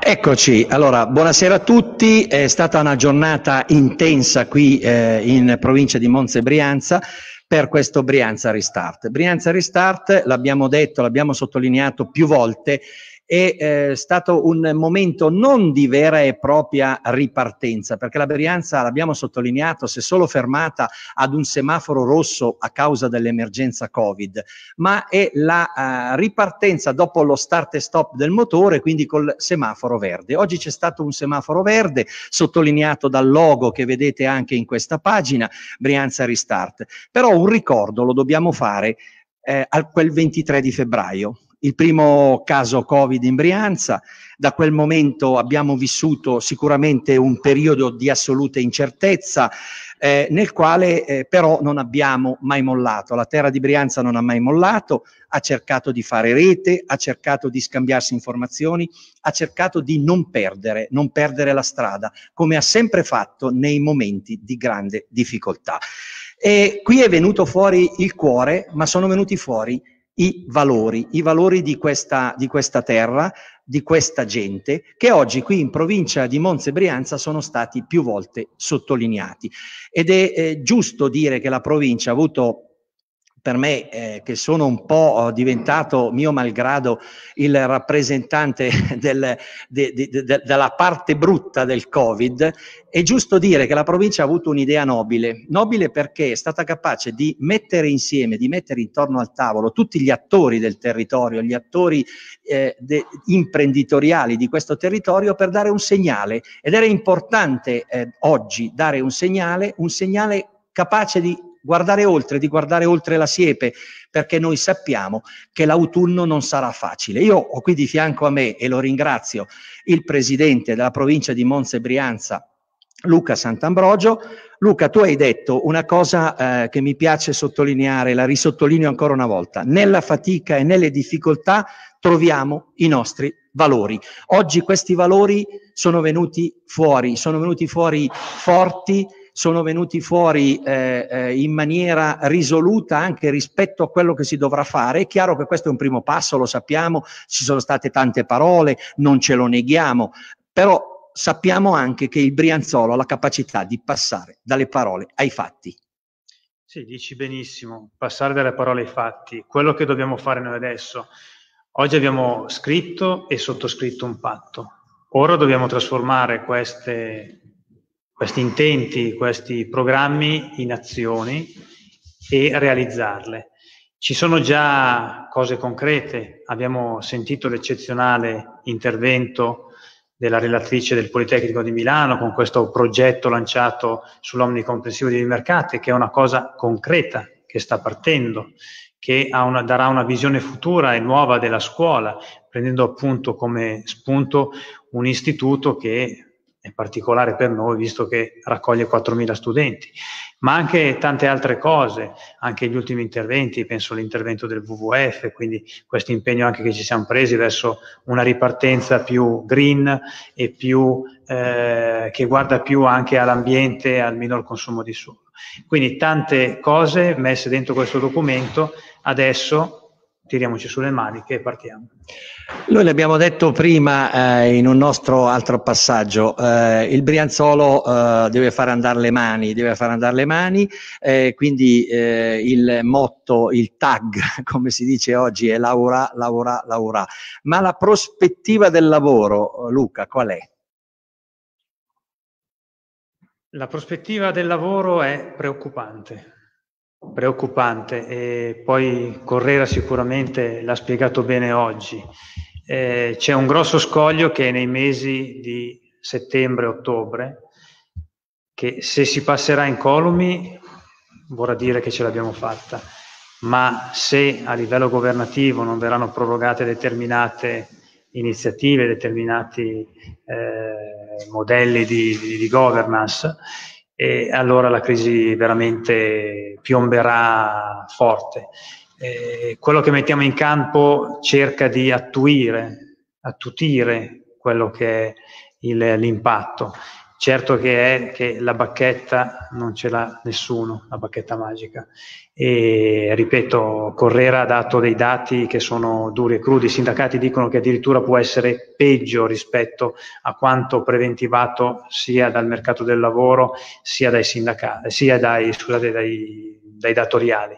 Eccoci, allora buonasera a tutti, è stata una giornata intensa qui eh, in provincia di Monza e Brianza per questo Brianza Restart. Brianza Restart, l'abbiamo detto, l'abbiamo sottolineato più volte, è eh, stato un momento non di vera e propria ripartenza, perché la Brianza, l'abbiamo sottolineato, si è solo fermata ad un semaforo rosso a causa dell'emergenza Covid, ma è la uh, ripartenza dopo lo start e stop del motore, quindi col semaforo verde. Oggi c'è stato un semaforo verde, sottolineato dal logo che vedete anche in questa pagina, Brianza Restart. Però un ricordo lo dobbiamo fare eh, a quel 23 di febbraio il primo caso Covid in Brianza. Da quel momento abbiamo vissuto sicuramente un periodo di assoluta incertezza, eh, nel quale eh, però non abbiamo mai mollato. La terra di Brianza non ha mai mollato, ha cercato di fare rete, ha cercato di scambiarsi informazioni, ha cercato di non perdere, non perdere la strada, come ha sempre fatto nei momenti di grande difficoltà. E qui è venuto fuori il cuore, ma sono venuti fuori i valori, i valori di questa, di questa terra, di questa gente, che oggi qui in provincia di Monza e Brianza sono stati più volte sottolineati. Ed è eh, giusto dire che la provincia ha avuto per me, eh, che sono un po' diventato mio malgrado il rappresentante del, de, de, de, della parte brutta del Covid, è giusto dire che la provincia ha avuto un'idea nobile, nobile perché è stata capace di mettere insieme, di mettere intorno al tavolo tutti gli attori del territorio, gli attori eh, imprenditoriali di questo territorio per dare un segnale. Ed era importante eh, oggi dare un segnale, un segnale capace di guardare oltre, di guardare oltre la siepe, perché noi sappiamo che l'autunno non sarà facile. Io ho qui di fianco a me, e lo ringrazio, il presidente della provincia di Monza e Brianza, Luca Sant'Ambrogio. Luca, tu hai detto una cosa eh, che mi piace sottolineare, la risottolineo ancora una volta. Nella fatica e nelle difficoltà troviamo i nostri valori. Oggi questi valori sono venuti fuori, sono venuti fuori forti, sono venuti fuori eh, eh, in maniera risoluta anche rispetto a quello che si dovrà fare. È chiaro che questo è un primo passo, lo sappiamo, ci sono state tante parole, non ce lo neghiamo, però sappiamo anche che il Brianzolo ha la capacità di passare dalle parole ai fatti. Sì, dici benissimo, passare dalle parole ai fatti. Quello che dobbiamo fare noi adesso. Oggi abbiamo scritto e sottoscritto un patto. Ora dobbiamo trasformare queste questi intenti, questi programmi in azioni e realizzarle. Ci sono già cose concrete, abbiamo sentito l'eccezionale intervento della relatrice del Politecnico di Milano con questo progetto lanciato sull'omnicomprensivo dei mercati, che è una cosa concreta che sta partendo, che una, darà una visione futura e nuova della scuola, prendendo appunto come spunto un istituto che è particolare per noi visto che raccoglie 4.000 studenti, ma anche tante altre cose, anche gli ultimi interventi, penso all'intervento del WWF, quindi questo impegno anche che ci siamo presi verso una ripartenza più green e più, eh, che guarda più anche all'ambiente e al minor consumo di suolo. Quindi tante cose messe dentro questo documento, adesso tiriamoci sulle maniche e partiamo. Noi l'abbiamo detto prima eh, in un nostro altro passaggio, eh, il Brianzolo eh, deve fare andare le mani, deve fare andare le mani, eh, quindi eh, il motto, il tag, come si dice oggi, è laura, laura, laura. Ma la prospettiva del lavoro, Luca, qual è? La prospettiva del lavoro è preoccupante preoccupante e poi Correra sicuramente l'ha spiegato bene oggi. Eh, c'è un grosso scoglio che è nei mesi di settembre e ottobre, che se si passerà in columi vorrà dire che ce l'abbiamo fatta, ma se a livello governativo non verranno prorogate determinate iniziative, determinati eh, modelli di, di, di governance, e allora la crisi veramente piomberà forte. Eh, quello che mettiamo in campo cerca di attuire, attutire quello che è il, l'impatto. Certo che è che la bacchetta non ce l'ha nessuno, la bacchetta magica. E ripeto, Correra ha dato dei dati che sono duri e crudi. I sindacati dicono che addirittura può essere peggio rispetto a quanto preventivato sia dal mercato del lavoro sia dai sindacati, sia dai, scusate, dai, dai datoriali.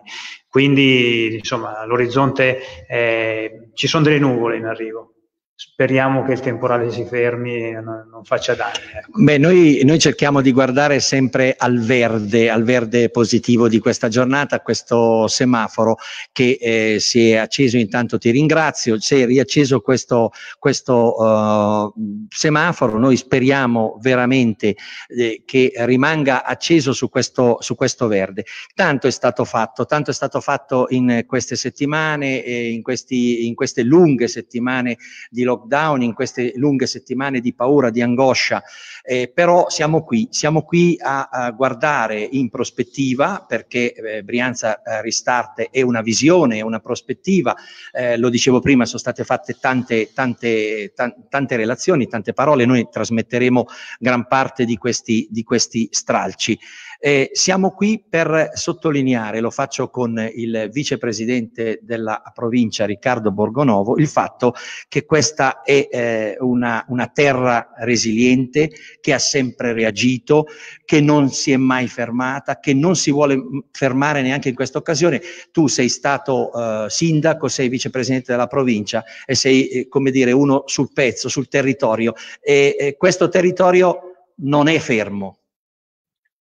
Quindi, insomma, all'orizzonte eh, ci sono delle nuvole in arrivo speriamo che il temporale si fermi e non, non faccia danni. Ecco. Beh, noi, noi, cerchiamo di guardare sempre al verde, al verde positivo di questa giornata, questo semaforo che eh, si è acceso, intanto ti ringrazio, si è riacceso questo, questo uh, semaforo, noi speriamo veramente eh, che rimanga acceso su questo, su questo verde. Tanto è stato fatto, tanto è stato fatto in queste settimane, eh, in, questi, in queste lunghe settimane di lockdown, in queste lunghe settimane di paura, di angoscia, eh, però siamo qui, siamo qui a, a guardare in prospettiva perché eh, Brianza eh, Restart è una visione, è una prospettiva, eh, lo dicevo prima, sono state fatte tante, tante, tante relazioni, tante parole, noi trasmetteremo gran parte di questi, di questi stralci. Eh, siamo qui per sottolineare, lo faccio con il vicepresidente della provincia Riccardo Borgonovo, il fatto che questa è eh, una, una terra resiliente che ha sempre reagito, che non si è mai fermata, che non si vuole fermare neanche in questa occasione. Tu sei stato eh, sindaco, sei vicepresidente della provincia e sei, eh, come dire, uno sul pezzo, sul territorio e questo territorio non è fermo,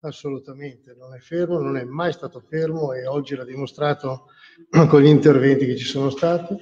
Assolutamente, non è fermo, non è mai stato fermo e oggi l'ha dimostrato con gli interventi che ci sono stati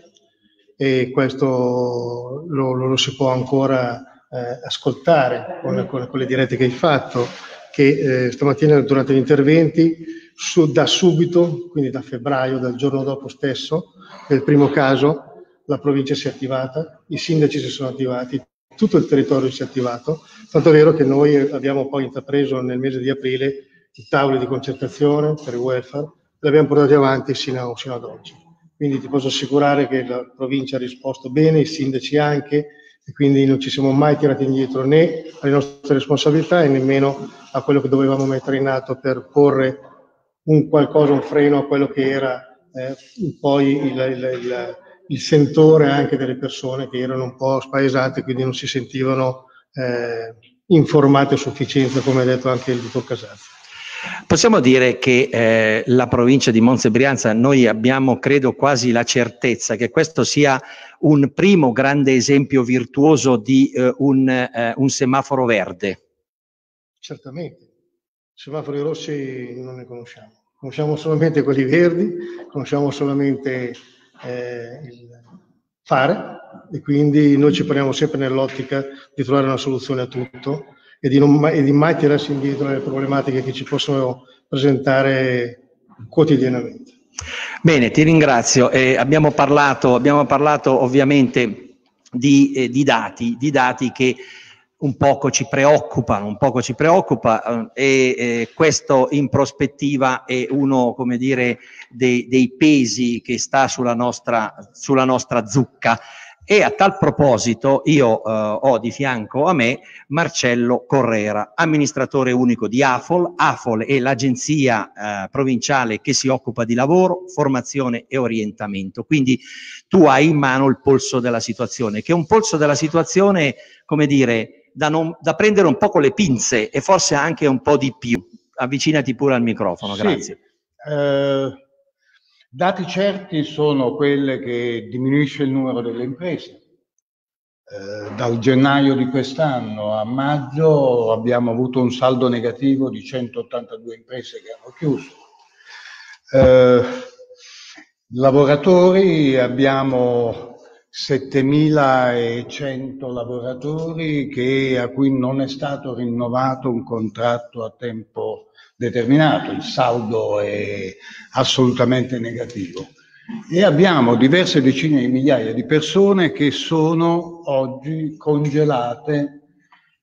e questo lo, lo, lo si può ancora eh, ascoltare con, con, con, le dirette che hai fatto, che eh, stamattina durante gli interventi su, da subito, quindi da febbraio, dal giorno dopo stesso, nel primo caso, la provincia si è attivata, i sindaci si sono attivati, tutto il territorio si è attivato, tanto è vero che noi abbiamo poi intrapreso nel mese di aprile i tavoli di concertazione per il welfare, li abbiamo portati avanti sino, sino ad oggi. Quindi ti posso assicurare che la provincia ha risposto bene, i sindaci anche, e quindi non ci siamo mai tirati indietro né alle nostre responsabilità e nemmeno a quello che dovevamo mettere in atto per porre un qualcosa, un freno a quello che era eh, poi il, il, il il sentore anche delle persone che erano un po' spaesate, quindi non si sentivano eh, informate a sufficienza, come ha detto anche il dottor Casazzi. Possiamo dire che eh, la provincia di Monza e Brianza, noi abbiamo, credo, quasi la certezza che questo sia un primo grande esempio virtuoso di eh, un, eh, un semaforo verde. Certamente, semafori rossi non ne conosciamo, conosciamo solamente quelli verdi, conosciamo solamente eh, il fare e quindi noi ci poniamo sempre nell'ottica di trovare una soluzione a tutto e di, non, e di mai tirarsi indietro nelle problematiche che ci possono presentare quotidianamente. Bene, ti ringrazio. Eh, abbiamo, parlato, abbiamo parlato ovviamente di, eh, di, dati, di dati che un poco ci preoccupano, un poco ci preoccupa eh, e eh, questo in prospettiva è uno, come dire, dei, dei pesi che sta sulla nostra, sulla nostra zucca. E a tal proposito io eh, ho di fianco a me Marcello Correra, amministratore unico di AFOL. AFOL è l'agenzia eh, provinciale che si occupa di lavoro, formazione e orientamento. Quindi tu hai in mano il polso della situazione, che è un polso della situazione, come dire, da, non, da, prendere un po' con le pinze e forse anche un po' di più. Avvicinati pure al microfono, sì, grazie. Eh, dati certi sono quelli che diminuisce il numero delle imprese. Eh, dal gennaio di quest'anno a maggio abbiamo avuto un saldo negativo di 182 imprese che hanno chiuso. Eh, lavoratori abbiamo 7.100 lavoratori che, a cui non è stato rinnovato un contratto a tempo determinato, il saldo è assolutamente negativo. E abbiamo diverse decine di migliaia di persone che sono oggi congelate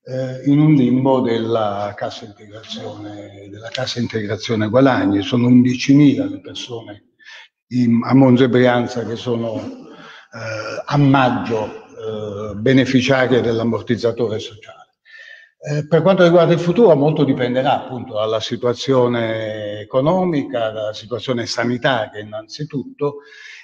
eh, in un limbo della cassa integrazione, della cassa integrazione guadagni. Sono 11.000 le persone in, a Monza e Brianza che sono a maggio eh, beneficiarie dell'ammortizzatore sociale. Eh, per quanto riguarda il futuro, molto dipenderà appunto dalla situazione economica, dalla situazione sanitaria innanzitutto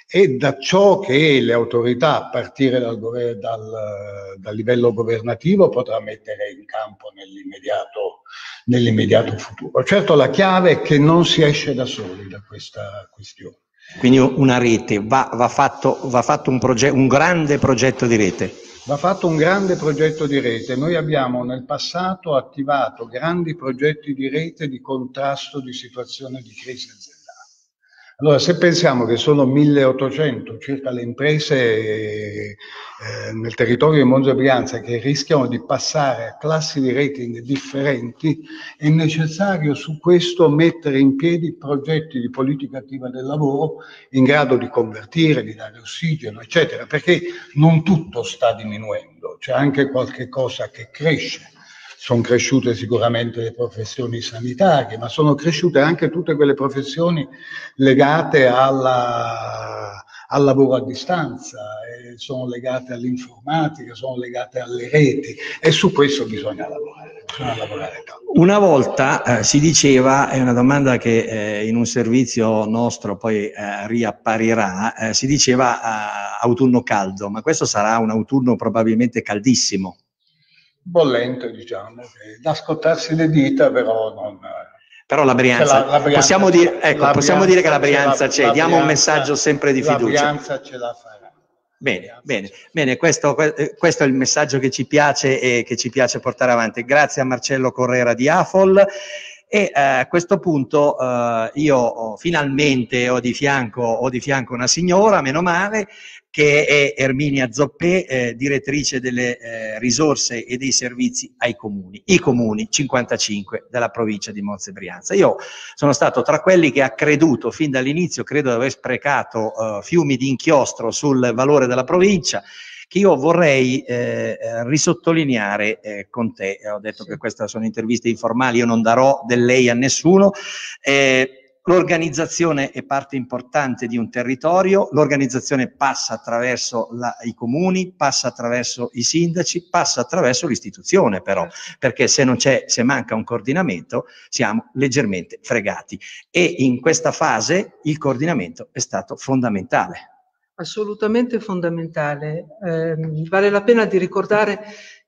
e da ciò che le autorità, a partire dal, dal, dal livello governativo, potrà mettere in campo nell'immediato, nell'immediato futuro. Certo la chiave è che non si esce da soli da questa questione. Quindi una rete, va, va fatto, va fatto un, un grande progetto di rete. Va fatto un grande progetto di rete. Noi abbiamo nel passato attivato grandi progetti di rete di contrasto di situazioni di crisi aziendale. Allora, se pensiamo che sono 1800 circa le imprese eh, nel territorio di Monza e Brianza che rischiano di passare a classi di rating differenti, è necessario su questo mettere in piedi progetti di politica attiva del lavoro in grado di convertire, di dare ossigeno, eccetera, perché non tutto sta diminuendo, c'è anche qualche cosa che cresce sono cresciute sicuramente le professioni sanitarie, ma sono cresciute anche tutte quelle professioni legate alla, al lavoro a distanza, sono legate all'informatica, sono legate alle reti e su questo bisogna lavorare. Una volta eh, si diceva, è una domanda che eh, in un servizio nostro poi eh, riapparirà, eh, si diceva eh, autunno caldo, ma questo sarà un autunno probabilmente caldissimo bollente, diciamo, da scottarsi le dita, però non... Però la Brianza, la, la Brianza possiamo, dire, ecco, la possiamo dire che la Brianza c'è, diamo un messaggio sempre di fiducia. La Brianza ce la farà. Bene, bene, bene, questo, questo, è il messaggio che ci piace e che ci piace portare avanti. Grazie a Marcello Correra di AFOL. E eh, a questo punto eh, io ho, finalmente ho di, fianco, ho di fianco una signora, meno male, che è Erminia Zoppé, eh, direttrice delle eh, risorse e dei servizi ai comuni, i comuni 55 della provincia di Monza e Brianza. Io sono stato tra quelli che ha creduto fin dall'inizio, credo di aver sprecato eh, fiumi di inchiostro sul valore della provincia, che io vorrei eh, eh risottolineare eh, con te. Ho detto che queste sono interviste informali, io non darò del lei a nessuno. Eh, L'organizzazione è parte importante di un territorio, l'organizzazione passa attraverso la, i comuni, passa attraverso i sindaci, passa attraverso l'istituzione però, certo. perché se non c'è, se manca un coordinamento siamo leggermente fregati e in questa fase il coordinamento è stato fondamentale. Assolutamente fondamentale. Eh, vale la pena di ricordare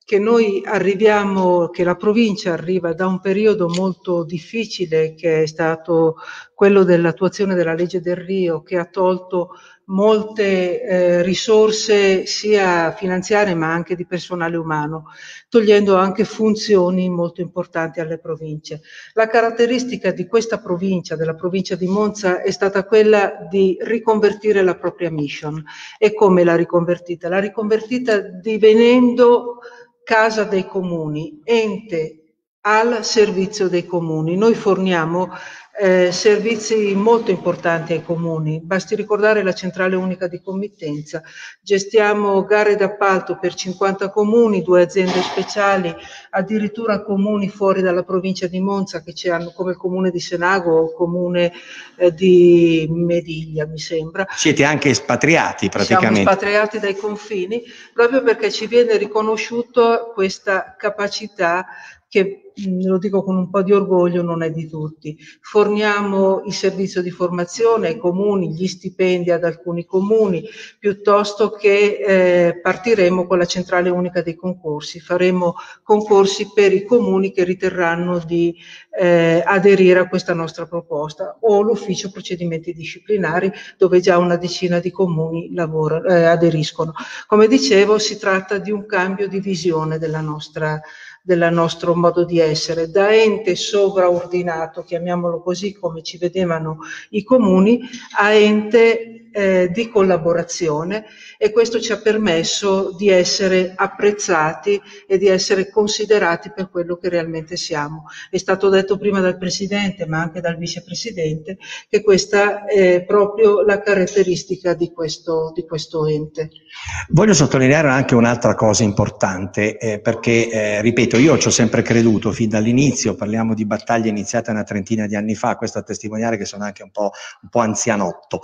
che noi arriviamo, che la provincia arriva da un periodo molto difficile che è stato quello dell'attuazione della legge del Rio che ha tolto molte eh, risorse sia finanziarie ma anche di personale umano, togliendo anche funzioni molto importanti alle province. La caratteristica di questa provincia, della provincia di Monza, è stata quella di riconvertire la propria mission. E come l'ha riconvertita? L'ha riconvertita divenendo Casa dei Comuni, ente al servizio dei comuni. Noi forniamo eh, servizi molto importanti ai comuni. Basti ricordare la centrale unica di committenza. Gestiamo gare d'appalto per 50 comuni, due aziende speciali, addirittura comuni fuori dalla provincia di Monza che ci hanno come il comune di Senago o comune eh, di Mediglia, mi sembra. Siete anche espatriati praticamente. Siamo espatriati dai confini proprio perché ci viene riconosciuta questa capacità che lo dico con un po' di orgoglio, non è di tutti. Forniamo il servizio di formazione ai comuni, gli stipendi ad alcuni comuni, piuttosto che eh, partiremo con la centrale unica dei concorsi. Faremo concorsi per i comuni che riterranno di eh, aderire a questa nostra proposta o l'ufficio procedimenti disciplinari dove già una decina di comuni lavora, eh, aderiscono. Come dicevo, si tratta di un cambio di visione della nostra del nostro modo di essere, da ente sovraordinato, chiamiamolo così come ci vedevano i comuni, a ente eh, di collaborazione e questo ci ha permesso di essere apprezzati e di essere considerati per quello che realmente siamo. È stato detto prima dal Presidente ma anche dal Vicepresidente che questa è proprio la caratteristica di questo, di questo ente. Voglio sottolineare anche un'altra cosa importante eh, perché, eh, ripeto, io ci ho sempre creduto fin dall'inizio, parliamo di battaglie iniziate una trentina di anni fa, questo a testimoniare che sono anche un po', un po anzianotto.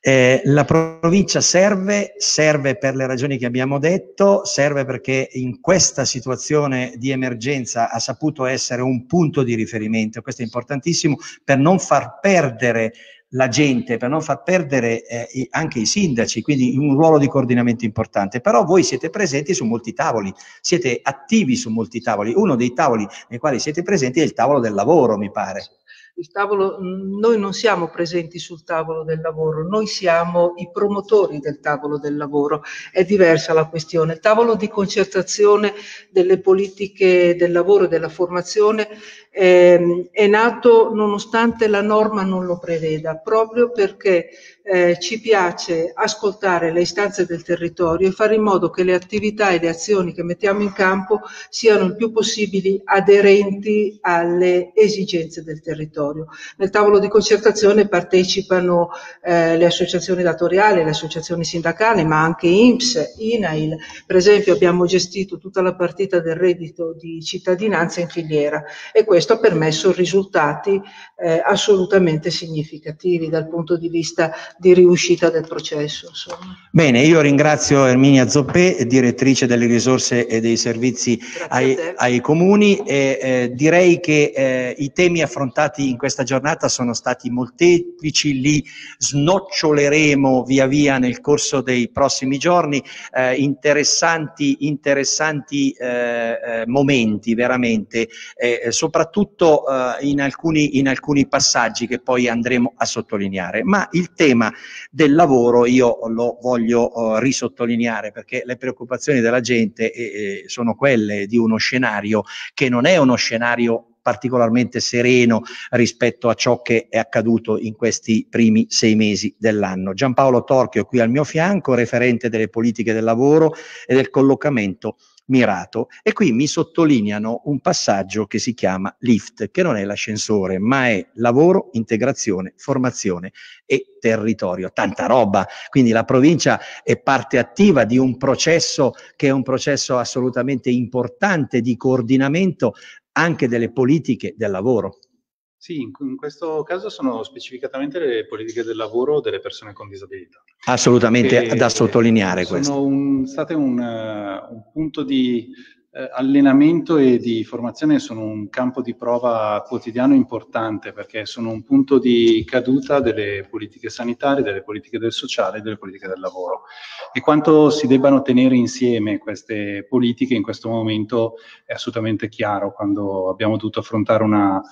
Eh, Eh, la provincia serve, serve per le ragioni che abbiamo detto, serve perché in questa situazione di emergenza ha saputo essere un punto di riferimento, questo è importantissimo, per non far perdere la gente, per non far perdere eh, anche i sindaci, quindi un ruolo di coordinamento importante. Però voi siete presenti su molti tavoli, siete attivi su molti tavoli. Uno dei tavoli nei quali siete presenti è il tavolo del lavoro, mi pare il tavolo, noi non siamo presenti sul tavolo del lavoro, noi siamo i promotori del tavolo del lavoro, è diversa la questione. Il tavolo di concertazione delle politiche del lavoro e della formazione eh, è nato nonostante la norma non lo preveda, proprio perché eh, ci piace ascoltare le istanze del territorio e fare in modo che le attività e le azioni che mettiamo in campo siano il più possibili aderenti alle esigenze del territorio. Nel tavolo di concertazione partecipano eh, le associazioni datoriali, le associazioni sindacali, ma anche INPS, INAIL. Per esempio abbiamo gestito tutta la partita del reddito di cittadinanza in filiera e questo ha permesso risultati eh, assolutamente significativi dal punto di vista di riuscita del processo. Insomma. Bene, io ringrazio Erminia Zoppè, direttrice delle risorse e dei servizi ai, ai, comuni e eh, direi che eh, i temi affrontati in questa giornata sono stati molteplici, li snoccioleremo via via nel corso dei prossimi giorni, eh, interessanti, interessanti eh, eh, momenti veramente, eh, soprattutto in alcuni, in alcuni passaggi che poi andremo a sottolineare. Ma il tema del lavoro io lo voglio uh, risottolineare perché le preoccupazioni della gente eh, sono quelle di uno scenario che non è uno scenario particolarmente sereno rispetto a ciò che è accaduto in questi primi sei mesi dell'anno. Giampaolo Torchio qui al mio fianco, referente delle politiche del lavoro e del collocamento mirato e qui mi sottolineano un passaggio che si chiama LIFT, che non è l'ascensore, ma è lavoro, integrazione, formazione e territorio. Tanta roba, quindi la provincia è parte attiva di un processo che è un processo assolutamente importante di coordinamento anche delle politiche del lavoro. Sì, in, questo caso sono specificatamente le politiche del lavoro delle persone con disabilità. Assolutamente da sottolineare sono questo. Sono state un, uh, un punto di eh, allenamento e di formazione sono un campo di prova quotidiano importante perché sono un punto di caduta delle politiche sanitarie, delle politiche del sociale e delle politiche del lavoro. E quanto si debbano tenere insieme queste politiche in questo momento è assolutamente chiaro quando abbiamo dovuto affrontare una,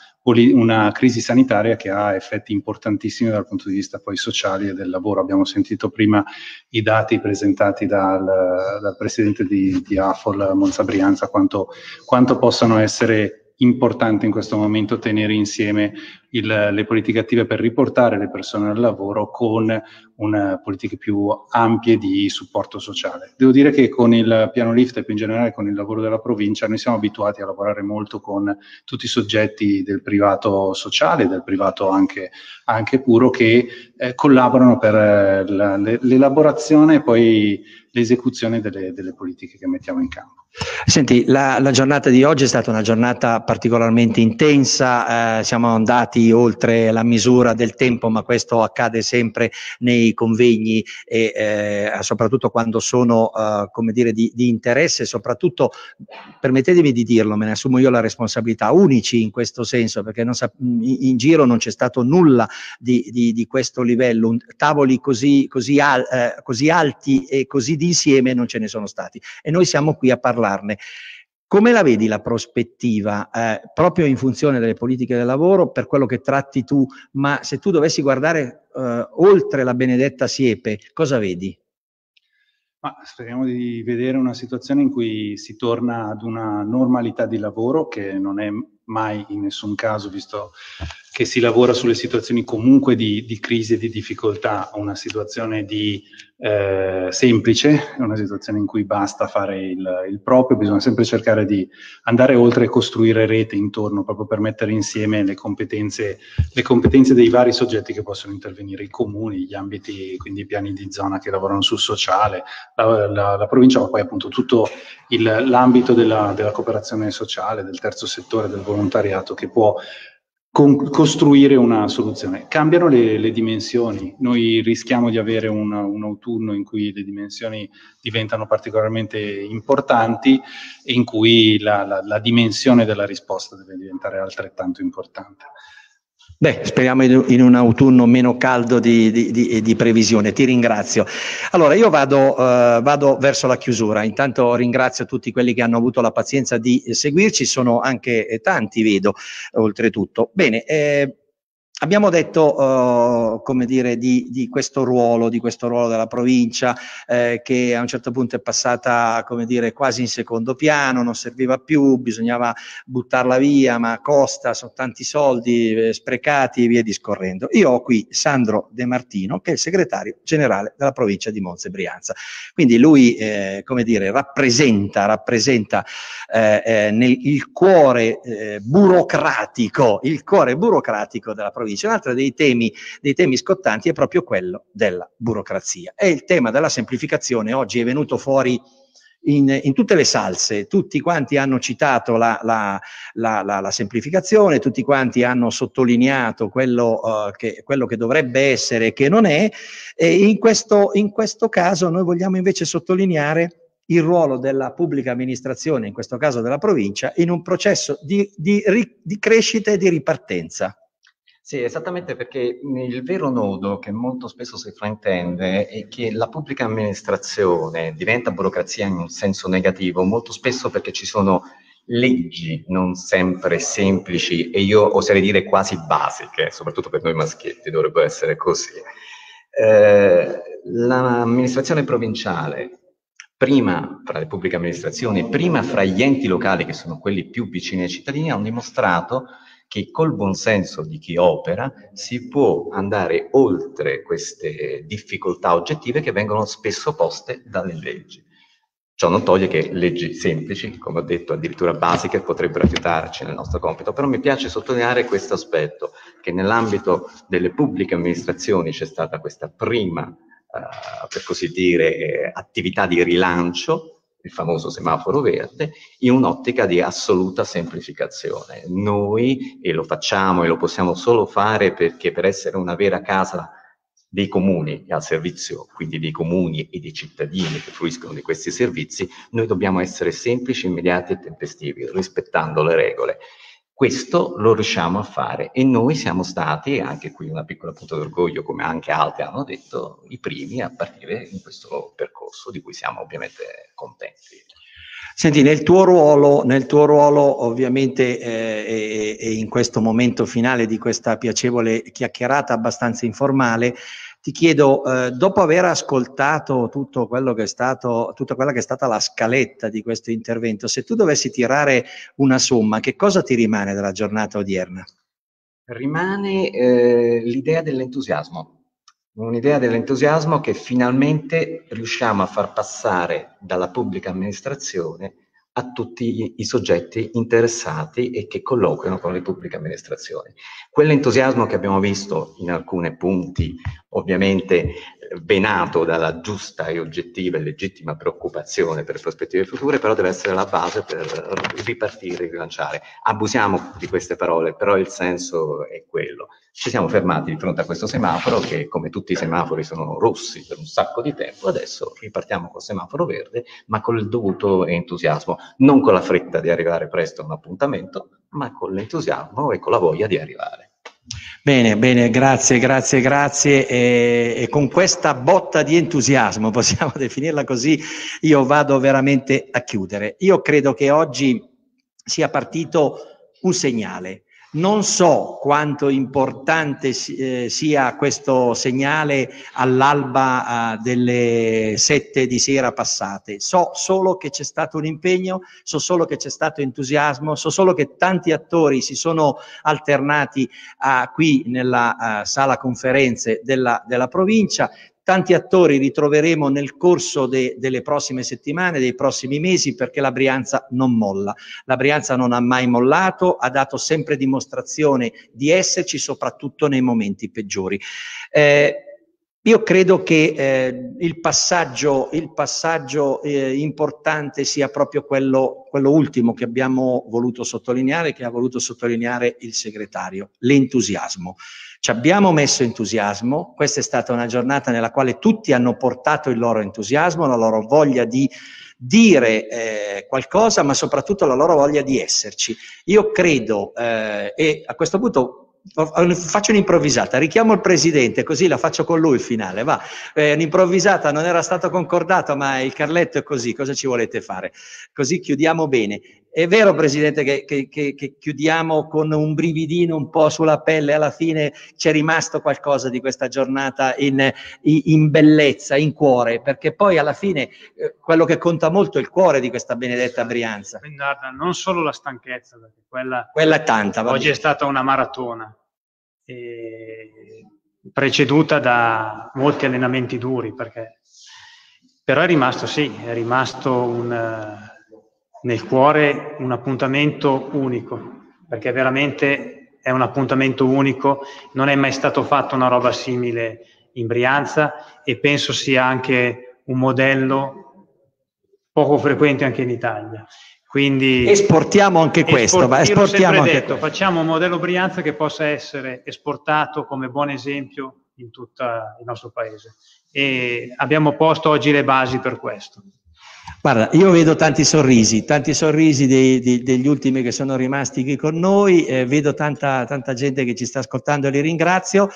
una crisi sanitaria che ha effetti importantissimi dal punto di vista poi sociali e del lavoro. Abbiamo sentito prima i dati presentati dal, dal presidente di, di AFOL Monza Brianza, quanto, quanto possano essere importante in questo momento tenere insieme il, le politiche attive per riportare le persone al lavoro con una politiche più ampie di supporto sociale. Devo dire che con il piano LIFT e più in generale con il lavoro della provincia noi siamo abituati a lavorare molto con tutti i soggetti del privato sociale, del privato anche, anche puro, che eh, collaborano per eh, l'elaborazione e poi l'esecuzione delle, delle politiche che mettiamo in campo. Senti, la, la, giornata di oggi è stata una giornata particolarmente intensa, eh, siamo andati oltre la misura del tempo, ma questo accade sempre nei convegni e eh, soprattutto quando sono, eh, come dire, di, di interesse, soprattutto, permettetemi di dirlo, me ne assumo io la responsabilità, unici in questo senso, perché sa- in, in, giro non c'è stato nulla di, di, di questo livello, Un, tavoli così, così, al, eh, così alti e così d'insieme non ce ne sono stati e noi siamo qui a parlarne. Come la vedi la prospettiva, eh, proprio in funzione delle politiche del lavoro, per quello che tratti tu, ma se tu dovessi guardare eh, oltre la benedetta siepe, cosa vedi? Ma speriamo di vedere una situazione in cui si torna ad una normalità di lavoro che non è mai in nessun caso, visto che si lavora sulle situazioni comunque di, di crisi e di difficoltà, una situazione di eh, semplice, una situazione in cui basta fare il, il, proprio, bisogna sempre cercare di andare oltre e costruire rete intorno proprio per mettere insieme le competenze, le competenze dei vari soggetti che possono intervenire, i comuni, gli ambiti, quindi i piani di zona che lavorano sul sociale, la, la, la provincia, ma poi appunto tutto il, l'ambito della, della cooperazione sociale, del terzo settore, del volontariato che può con, costruire una soluzione. Cambiano le, le, dimensioni, noi rischiamo di avere un, un, autunno in cui le dimensioni diventano particolarmente importanti e in cui la, la, la dimensione della risposta deve diventare altrettanto importante. Beh, speriamo in un autunno meno caldo di, di, di, di previsione. Ti ringrazio. Allora, io vado, uh, vado, verso la chiusura. Intanto ringrazio tutti quelli che hanno avuto la pazienza di seguirci, sono anche eh, tanti, vedo, oltretutto. Bene, eh, Abbiamo detto, uh, come dire, di, di, questo ruolo, di questo ruolo della provincia, eh, che a un certo punto è passata, come dire, quasi in secondo piano, non serviva più, bisognava buttarla via, ma costa, sono tanti soldi eh, sprecati e via discorrendo. Io ho qui Sandro De Martino, che è il segretario generale della provincia di Monza e Brianza. Quindi lui, eh, come dire, rappresenta, rappresenta eh, eh, nel, il cuore burocratico, il cuore burocratico della provincia provincia. Un altro dei temi, dei temi scottanti è proprio quello della burocrazia. E il tema della semplificazione oggi è venuto fuori in, in, tutte le salse, tutti quanti hanno citato la, la, la, la semplificazione, tutti quanti hanno sottolineato quello, uh, che, quello, che, dovrebbe essere e che non è, e in questo, in questo caso noi vogliamo invece sottolineare il ruolo della pubblica amministrazione, in questo caso della provincia, in un processo di, di, di crescita e di ripartenza. Sì, esattamente perché il vero nodo che molto spesso si fraintende è che la pubblica amministrazione diventa burocrazia in un senso negativo, molto spesso perché ci sono leggi non sempre semplici e io oserei dire quasi basiche, soprattutto per noi maschietti dovrebbe essere così. Eh, l'amministrazione provinciale, prima fra le pubbliche amministrazioni, prima fra gli enti locali che sono quelli più vicini ai cittadini, hanno dimostrato che col buonsenso di chi opera si può andare oltre queste difficoltà oggettive che vengono spesso poste dalle leggi. Ciò non toglie che leggi semplici, come ho detto, addirittura basiche, potrebbero aiutarci nel nostro compito, però mi piace sottolineare questo aspetto, che nell'ambito delle pubbliche amministrazioni c'è stata questa prima, eh, per così dire, attività di rilancio il famoso semaforo verde, in un'ottica di assoluta semplificazione. Noi, e lo facciamo e lo possiamo solo fare perché per essere una vera casa dei comuni e al servizio quindi dei comuni e dei cittadini che fruiscono di questi servizi, noi dobbiamo essere semplici, immediati e tempestivi, rispettando le regole. Questo lo riusciamo a fare e noi siamo stati, anche qui una piccola punta d'orgoglio, come anche altri hanno detto, i primi a partire in questo percorso di cui siamo ovviamente contenti. Senti, nel tuo ruolo, nel tuo ruolo ovviamente eh, e, e in questo momento finale di questa piacevole chiacchierata abbastanza informale, ti chiedo, eh, dopo aver ascoltato tutto quello che è stato, tutta quella che è stata la scaletta di questo intervento, se tu dovessi tirare una somma, che cosa ti rimane dalla giornata odierna? Rimane eh, l'idea dell'entusiasmo, un'idea dell'entusiasmo che finalmente riusciamo a far passare dalla pubblica amministrazione a tutti i soggetti interessati e che colloquiano con le pubbliche amministrazioni. Quell'entusiasmo che abbiamo visto in alcuni punti, ovviamente venato dalla giusta e oggettiva e legittima preoccupazione per prospettive future, però deve essere la base per ripartire e rilanciare. Abusiamo di queste parole, però il senso è quello. Ci siamo fermati di fronte a questo semaforo che, come tutti i semafori, sono rossi per un sacco di tempo. Adesso ripartiamo col semaforo verde, ma con il dovuto entusiasmo, non con la fretta di arrivare presto a un appuntamento, ma con l'entusiasmo e con la voglia di arrivare. Bene, bene, grazie, grazie, grazie. E, e, con questa botta di entusiasmo, possiamo definirla così, io vado veramente a chiudere. Io credo che oggi sia partito un segnale. Non so quanto importante eh, sia questo segnale all'alba eh, delle sette di sera passate. So solo che c'è stato un impegno, so solo che c'è stato entusiasmo, so solo che tanti attori si sono alternati a, qui nella uh, sala conferenze della, della provincia, Tanti attori ritroveremo nel corso de, delle prossime settimane, dei prossimi mesi, perché la Brianza non molla. La Brianza non ha mai mollato, ha dato sempre dimostrazione di esserci, soprattutto nei momenti peggiori. Eh, io credo che eh, il passaggio, il passaggio eh, importante sia proprio quello, quello, ultimo che abbiamo voluto sottolineare, che ha voluto sottolineare il segretario, l'entusiasmo. Ci abbiamo messo entusiasmo, questa è stata una giornata nella quale tutti hanno portato il loro entusiasmo, la loro voglia di dire eh, qualcosa, ma soprattutto la loro voglia di esserci. Io credo, eh, e a questo punto faccio un'improvvisata, richiamo il presidente, così la faccio con lui il finale, va. Eh, un'improvvisata non era stato concordato, ma il Carletto è così, cosa ci volete fare? Così chiudiamo bene. È vero, Presidente, che, che, che, che chiudiamo con un brividino un po' sulla pelle, alla fine c'è rimasto qualcosa di questa giornata in, in bellezza, in cuore, perché poi alla fine eh, quello che conta molto è il cuore di questa benedetta Brianza. Guarda, non solo la stanchezza, perché quella, quella è tanta. Oggi è stata una maratona preceduta da molti allenamenti duri, perché, però è rimasto, sì, è rimasto un, nel cuore un appuntamento unico, perché veramente è un appuntamento unico, non è mai stato fatto una roba simile in Brianza e penso sia anche un modello poco frequente anche in Italia. Quindi esportiamo anche questo, esport- esportiamo anche detto, questo. facciamo un modello Brianza che possa essere esportato come buon esempio in tutto il nostro paese e abbiamo posto oggi le basi per questo. Guarda, io vedo tanti sorrisi, tanti sorrisi dei, dei, degli ultimi che sono rimasti qui con noi, eh, vedo tanta, tanta gente che ci sta ascoltando e li ringrazio.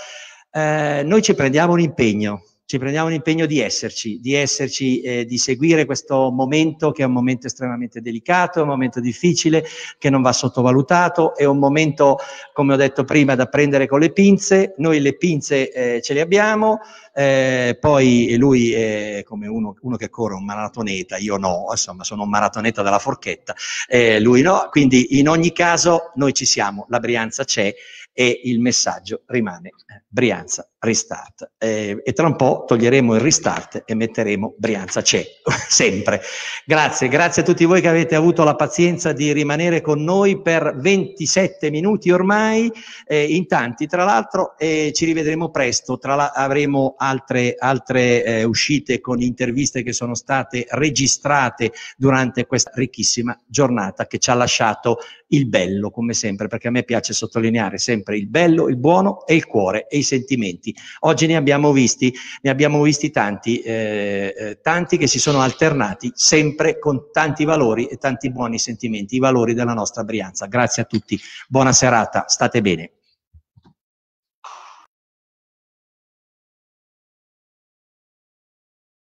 Eh, noi ci prendiamo un impegno, ci prendiamo un impegno di esserci, di esserci, eh, di seguire questo momento che è un momento estremamente delicato, è un momento difficile, che non va sottovalutato, è un momento, come ho detto prima, da prendere con le pinze, noi le pinze eh, ce le abbiamo, eh, poi lui è come uno, uno, che corre un maratoneta, io no, insomma sono un maratoneta della forchetta, eh, lui no, quindi in ogni caso noi ci siamo, la Brianza c'è e il messaggio rimane eh, Brianza Restart. Eh, e tra un po' toglieremo il restart e metteremo Brianza c'è, sempre. Grazie, grazie a tutti voi che avete avuto la pazienza di rimanere con noi per 27 minuti ormai, eh, in tanti tra l'altro, e ci rivedremo presto, la- avremo altre, altre eh, uscite con interviste che sono state registrate durante questa ricchissima giornata che ci ha lasciato il bello, come sempre, perché a me piace sottolineare sempre il bello, il buono e il cuore e i sentimenti. Oggi ne abbiamo visti, ne abbiamo visti tanti, eh, eh, tanti che si sono alternati sempre con tanti valori e tanti buoni sentimenti, i valori della nostra Brianza. Grazie a tutti, buona serata, state bene.